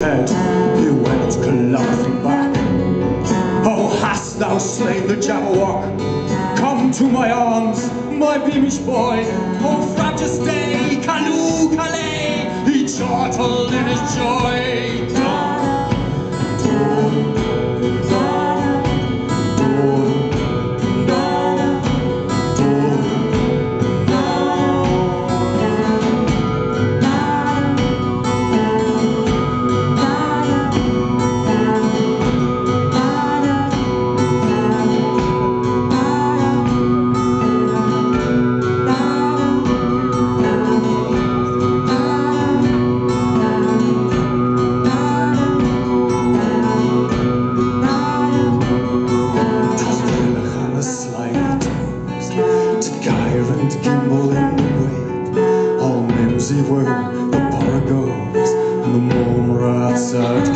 head, he went laughing back. Oh, hast thou slain the Jabberwock? Come to my arms, my beamish boy. Oh, frabjous to gyre and wade. All mimsy were the borogoves and the mome raths out